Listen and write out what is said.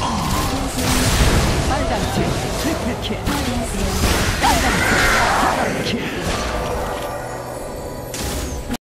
아. 빨간 팀 트리플 킬.